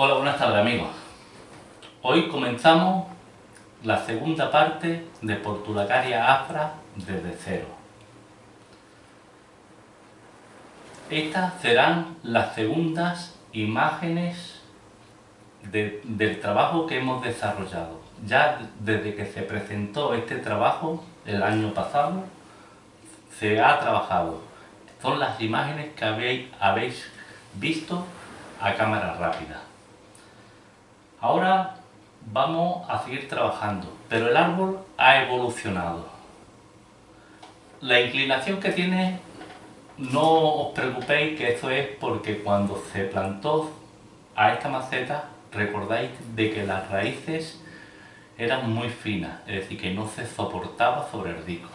Hola, buenas tardes amigos. Hoy comenzamos la segunda parte de Portulacaria afra desde cero. Estas serán las segundas imágenes del trabajo que hemos desarrollado. Ya desde que se presentó este trabajo el año pasado, se ha trabajado. Son las imágenes que habéis, visto a cámara rápida. Ahora vamos a seguir trabajando, pero el árbol ha evolucionado. La inclinación que tiene, no os preocupéis que eso es porque cuando se plantó a esta maceta, recordáis de que las raíces eran muy finas, es decir, que no se soportaba sobre el disco.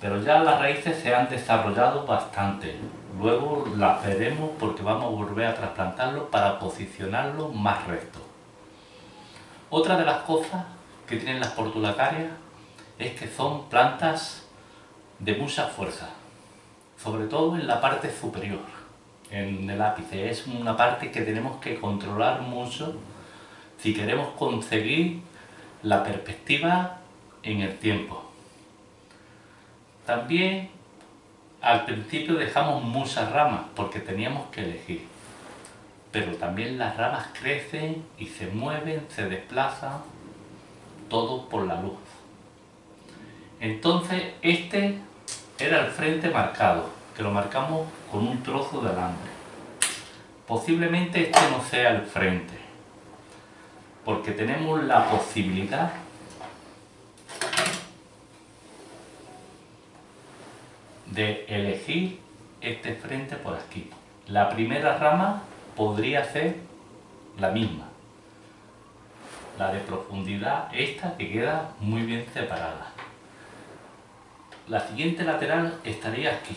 Pero ya las raíces se han desarrollado bastante. Luego las veremos porque vamos a volver a trasplantarlo para posicionarlo más recto. Otra de las cosas que tienen las portulacarias es que son plantas de mucha fuerza, sobre todo en la parte superior, en el ápice. Es una parte que tenemos que controlar mucho si queremos conseguir la perspectiva en el tiempo. También al principio dejamos muchas ramas porque teníamos que elegir pero también las ramas crecen y se mueven, se desplazan, todo por la luz. Entonces este era el frente marcado, que lo marcamos con un trozo de alambre. Posiblemente este no sea el frente, porque tenemos la posibilidad de elegir este frente por aquí. La primera rama podría ser la misma. La de profundidad, esta que queda muy bien separada. La siguiente lateral estaría aquí.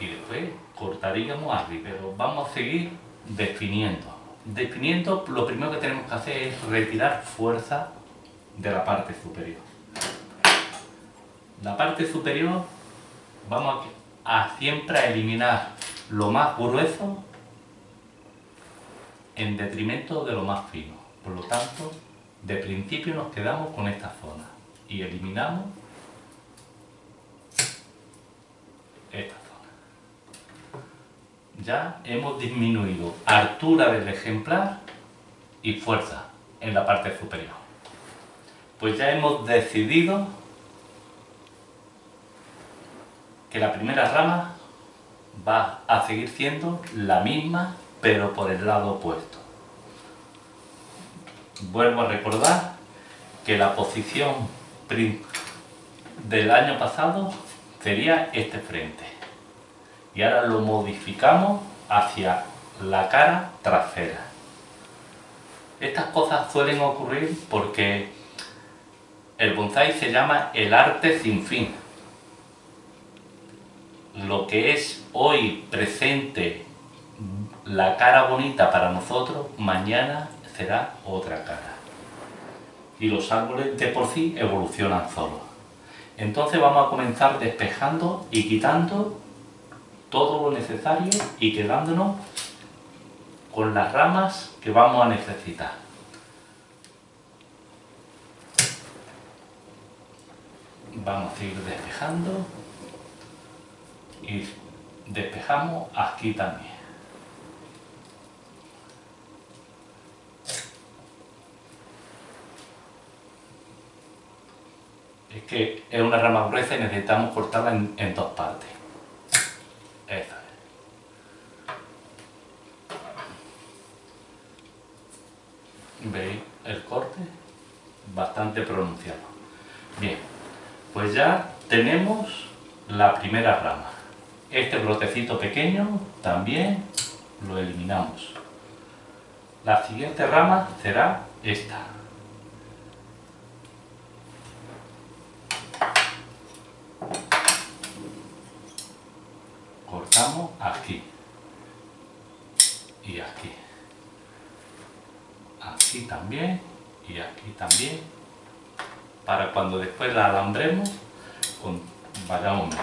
Y después cortaríamos arriba, pero vamos a seguir definiendo. Definiendo, lo primero que tenemos que hacer es retirar fuerza de la parte superior. La parte superior vamos a, a siempre a eliminar lo más grueso en detrimento de lo más fino. Por lo tanto, de principio nos quedamos con esta zona y eliminamos esta zona. Ya hemos disminuido altura del ejemplar y fuerza en la parte superior. Pues ya hemos decidido que la primera rama va a seguir siendo la misma, pero por el lado opuesto. Vuelvo a recordar que la posición del año pasado sería este frente. Y ahora lo modificamos hacia la cara trasera. Estas cosas suelen ocurrir porque el bonsai se llama el arte sin fin lo que es hoy presente la cara bonita para nosotros, mañana será otra cara. Y los árboles de por sí evolucionan solos. Entonces vamos a comenzar despejando y quitando todo lo necesario y quedándonos con las ramas que vamos a necesitar. Vamos a seguir despejando y despejamos aquí también. Es que es una rama gruesa y necesitamos cortarla en, dos partes. Esta ¿Veis el corte? Bastante pronunciado. Bien, pues ya tenemos la primera rama. Pequeño también lo eliminamos. La siguiente rama será esta. Cortamos aquí y aquí. Aquí también y aquí también. Para cuando después la alambremos, vayamos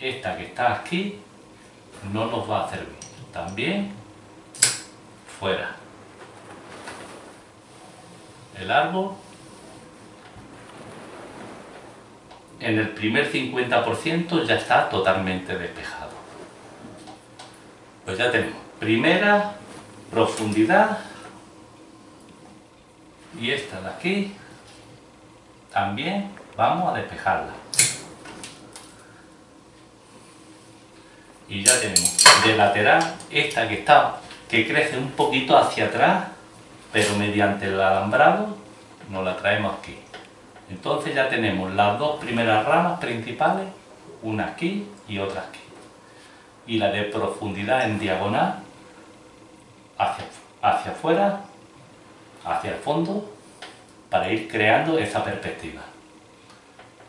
esta que está aquí no nos va a servir. También fuera. El árbol en el primer 50% ya está totalmente despejado. Pues ya tenemos primera profundidad y esta de aquí también vamos a despejarla. Y ya tenemos de lateral esta que está que crece un poquito hacia atrás, pero mediante el alambrado nos la traemos aquí. Entonces ya tenemos las dos primeras ramas principales, una aquí y otra aquí. Y la de profundidad en diagonal hacia, hacia afuera, hacia el fondo, para ir creando esa perspectiva.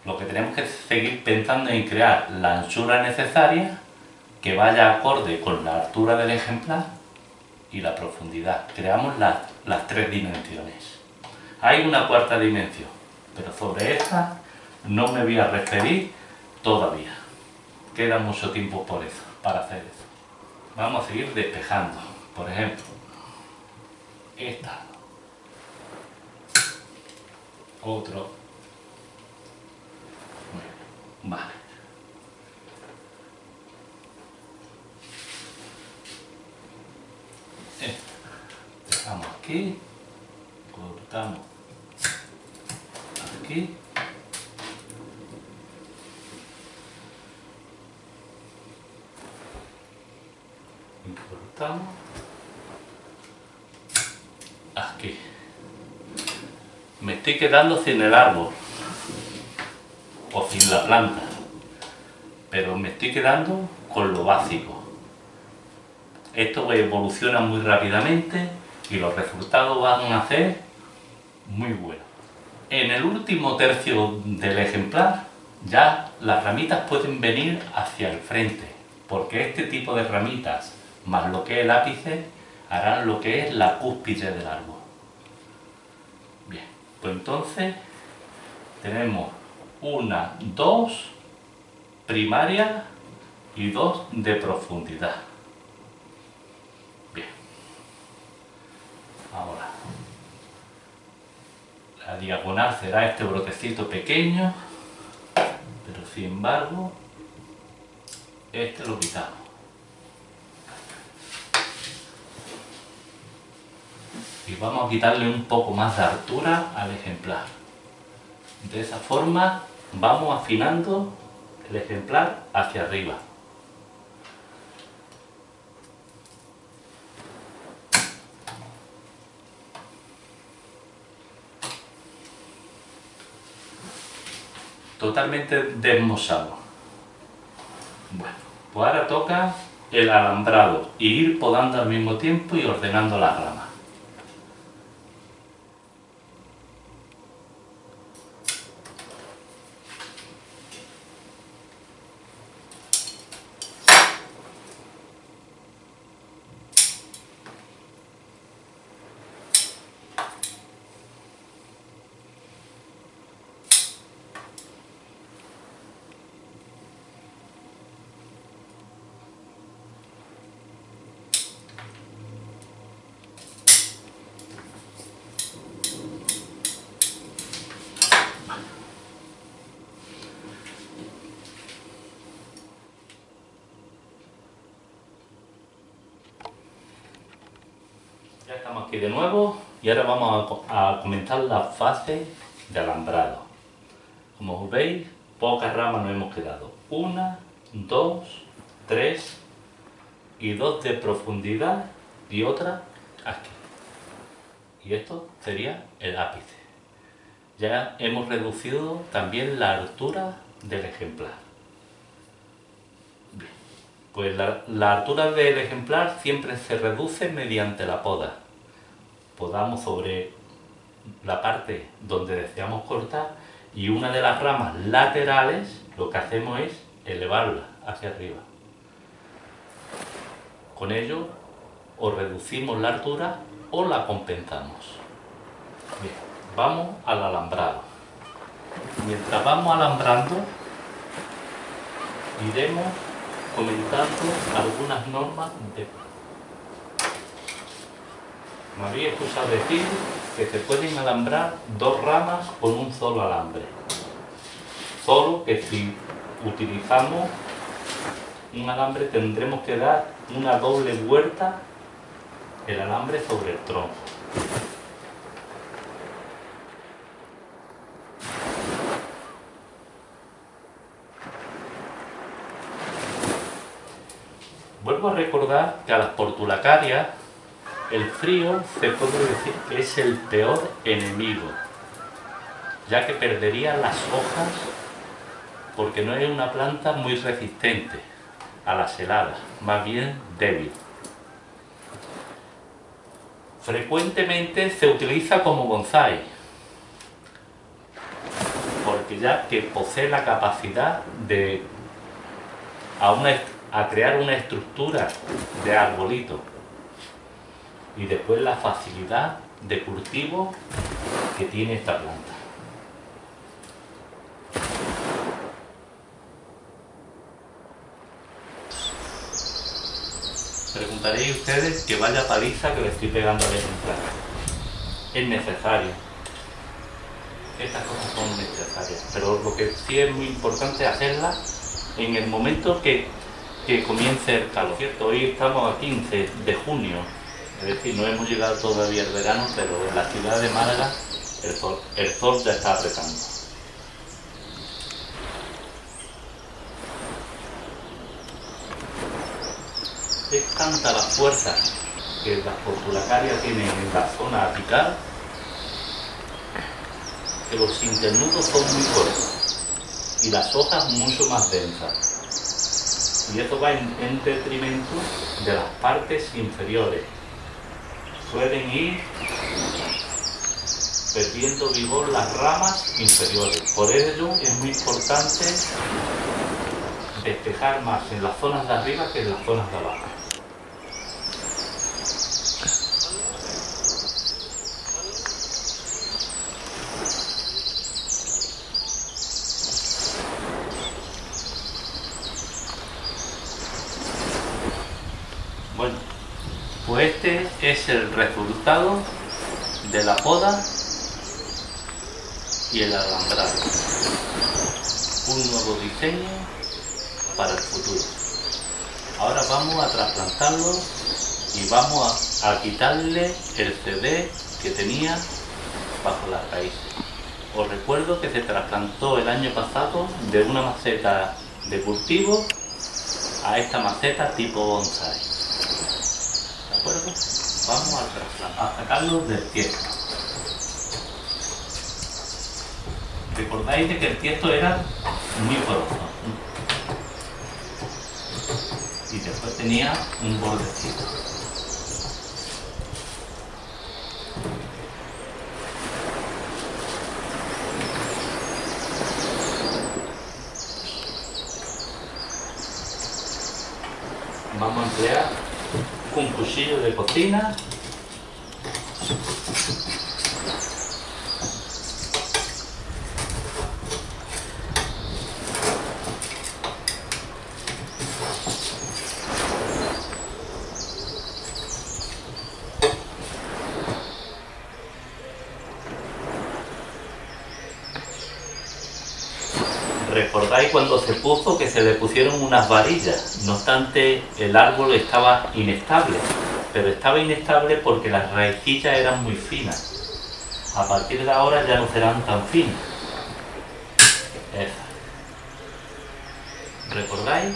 Lo que tenemos que seguir pensando en crear la anchura necesaria que vaya acorde con la altura del ejemplar y la profundidad. Creamos las, tres dimensiones. Hay una cuarta dimensión, pero sobre esta no me voy a referir todavía. Queda mucho tiempo por eso, para hacer eso. Vamos a seguir despejando. Por ejemplo, esta. Otro. Vale. Esta. Dejamos aquí. Cortamos aquí. Y cortamos aquí. Me estoy quedando sin el árbol o sin la planta, pero me estoy quedando con lo básico. Esto evoluciona muy rápidamente y los resultados van a ser muy buenos. En el último tercio del ejemplar ya las ramitas pueden venir hacia el frente, porque este tipo de ramitas más lo que es el ápice harán lo que es la cúspide del árbol. Bien, pues entonces tenemos una, dos primarias y dos de profundidad. Bien. Ahora, la diagonal será este brotecito pequeño, pero sin embargo, este lo quitamos. y vamos a quitarle un poco más de altura al ejemplar. De esa forma vamos afinando el ejemplar hacia arriba. Totalmente desmosado. Bueno, pues ahora toca el alambrado y ir podando al mismo tiempo y ordenando las ramas. Ya estamos aquí de nuevo y ahora vamos a, comenzar la fase de alambrado. Como veis, pocas ramas nos hemos quedado. Una, dos, tres y dos de profundidad y otra aquí. Y esto sería el ápice. Ya hemos reducido también la altura del ejemplar. Bien. Pues la, altura del ejemplar siempre se reduce mediante la poda. Podamos sobre la parte donde deseamos cortar y una de las ramas laterales lo que hacemos es elevarla hacia arriba. Con ello o reducimos la altura o la compensamos. Bien, vamos al alambrado. Mientras vamos alambrando, iremos comentando algunas normas de... Me había escuchado decir que se pueden alambrar dos ramas con un solo alambre. Solo que si utilizamos un alambre tendremos que dar una doble vuelta el alambre sobre el tronco. Vuelvo a recordar que a las portulacarias el frío se puede decir que es el peor enemigo, ya que perdería las hojas porque no es una planta muy resistente a las heladas, más bien débil. Frecuentemente se utiliza como bonsai, porque ya que posee la capacidad de a crear una estructura de arbolito y después la facilidad de cultivo que tiene esta planta. Preguntaréis ustedes que vaya paliza que le estoy pegando al ejemplar. Es necesario. Estas cosas son necesarias. Pero lo que sí es muy importante hacerlas en el momento que que comience el calor. ¿cierto? Hoy estamos a 15 de junio, es decir, no hemos llegado todavía al verano, pero en la ciudad de Málaga el sol, el ya está apretando. Es tanta la fuerza que las portulacarias tienen en la zona apical que los internudos son muy cortos y las hojas mucho más densas y esto va en, detrimento de las partes inferiores. Pueden ir perdiendo vigor las ramas inferiores. Por ello es muy importante despejar más en las zonas de arriba que en las zonas de abajo. este es el resultado de la poda y el alambrado. Un nuevo diseño para el futuro. Ahora vamos a trasplantarlo y vamos a, quitarle el CD que tenía bajo la raíz. Os recuerdo que se trasplantó el año pasado de una maceta de cultivo a esta maceta tipo bonsai acuerdo? Vamos a, a sacarlo del tiesto. Recordáis de que el tiesto era muy poroso. Y después tenía un bordecito. Vamos a emplear un cuchillo de cocina ¿Recordáis cuando se puso que se le pusieron unas varillas? No obstante, el árbol estaba inestable, pero estaba inestable porque las raicillas eran muy finas. A partir de ahora ya no serán tan finas. ¿Recordáis?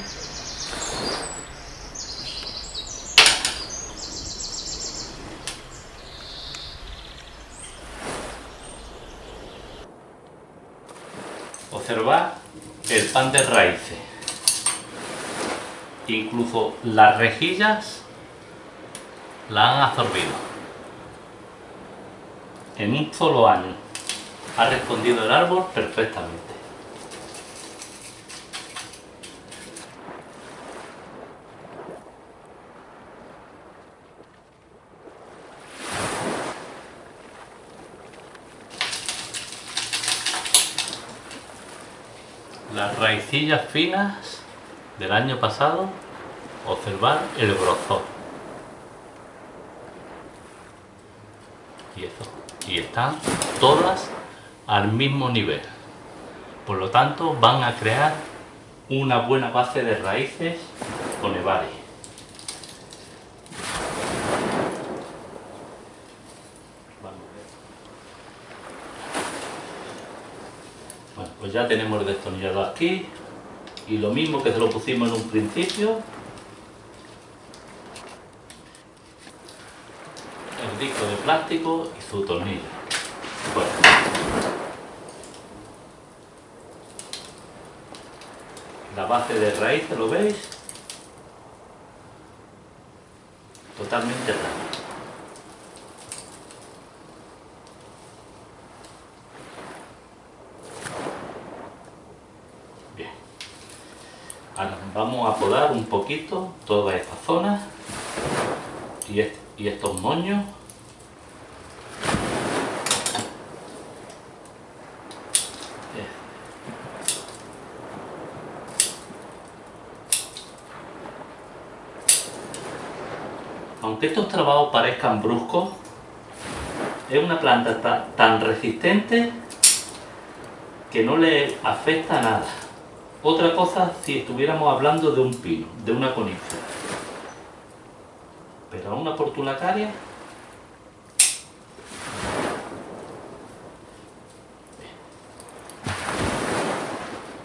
Observad el pan de raíces. Incluso las rejillas la han absorbido. En un solo año ha respondido el árbol perfectamente. las raicillas finas del año pasado, observar el grosor. Y, eso, y están todas al mismo nivel. Por lo tanto, van a crear una buena base de raíces con Evari. Bueno, pues ya tenemos el destornillador aquí y lo mismo que se lo pusimos en un principio el disco de plástico y su tornillo bueno. la base de raíz ¿lo veis? totalmente raro Ahora vamos a podar un poquito toda esta zona y, y estos moños. Aunque estos trabajos parezcan bruscos, es una planta tan resistente que no le afecta nada. Otra cosa si estuviéramos hablando de un pino, de una conífera. Pero a una portulacaria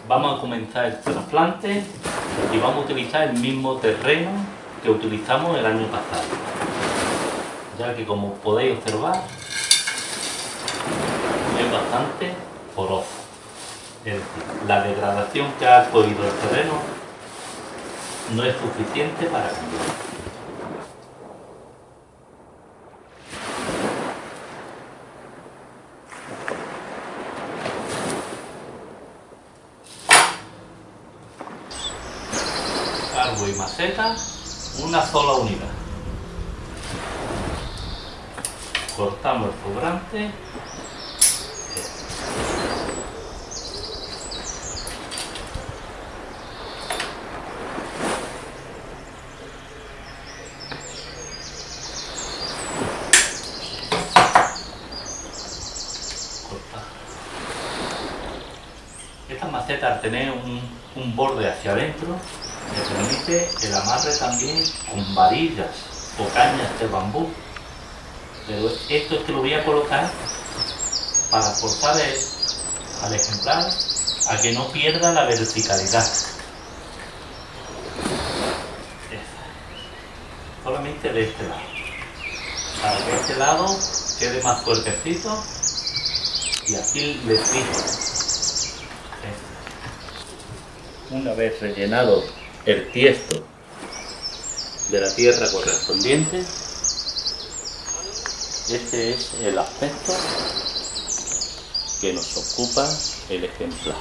vamos a comenzar el trasplante y vamos a utilizar el mismo terreno que utilizamos el año pasado. Ya que como podéis observar es bastante poroso es decir, la degradación que ha cogido el terreno no es suficiente para cambiar. Y maceta, una sola unidad. Cortamos el sobrante al tener borde hacia adentro, me permite el amarre también con varillas o cañas de bambú. Pero esto es que lo voy a colocar para forzar al ejemplar a que no pierda la verticalidad. Solamente de este lado. Para que este lado quede más fuertecito y así le fijo una vez rellenado el tiesto de la tierra correspondiente, este es el aspecto que nos ocupa el ejemplar.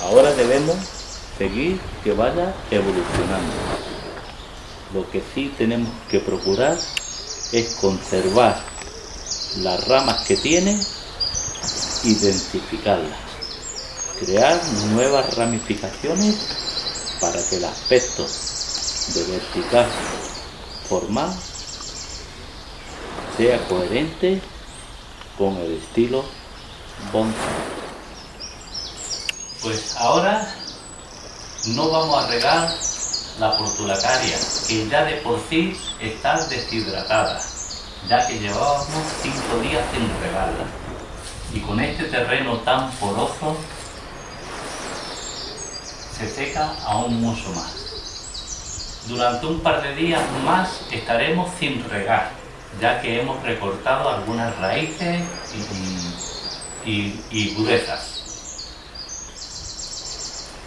Ahora debemos seguir que vaya evolucionando. Lo que sí tenemos que procurar es conservar las ramas que tiene y densificarlas crear nuevas ramificaciones para que el aspecto de vertical formal sea coherente con el estilo bonsai. Pues ahora no vamos a regar la portulacaria, que ya de por sí está deshidratada, ya que llevábamos cinco días sin regarla. Y con este terreno tan poroso se seca aún mucho más. Durante un par de días más estaremos sin regar, ya que hemos recortado algunas raíces y, y,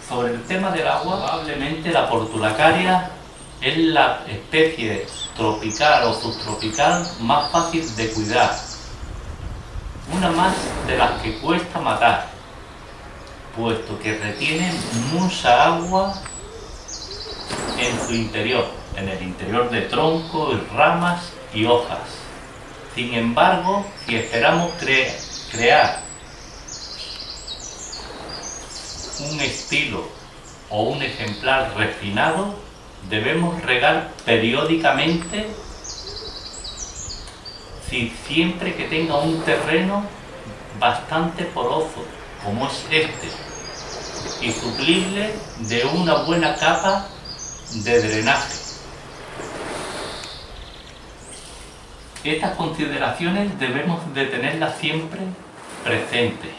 Sobre el tema del agua, probablemente la portulacaria es la especie tropical o subtropical más fácil de cuidar. Una más de las que cuesta matar puesto que retiene mucha agua en su interior, en el interior de tronco, ramas y hojas. Sin embargo, si esperamos crear un estilo o un ejemplar refinado debemos regar periódicamente siempre que tenga un terreno bastante poroso como es este y suplirle de una buena capa de drenaje. Estas consideraciones debemos de tenerlas siempre presentes,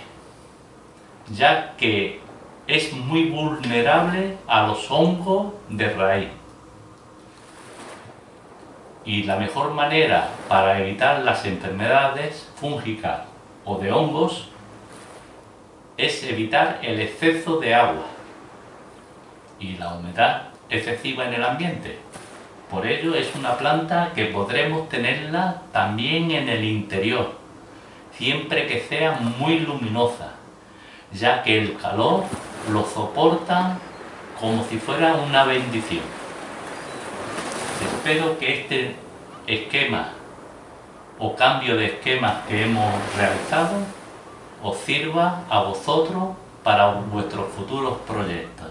ya que es muy vulnerable a los hongos de raíz. Y la mejor manera para evitar las enfermedades fúngicas o de hongos es evitar el exceso de agua y la humedad excesiva en el ambiente. Por ello es una planta que podremos tenerla también en el interior, siempre que sea muy luminosa, ya que el calor lo soporta como si fuera una bendición. Espero que este esquema o cambio de esquema que hemos realizado os sirva a vosotros para vuestros futuros proyectos.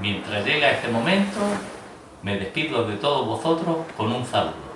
Mientras llega ese momento, me despido de todos vosotros con un saludo.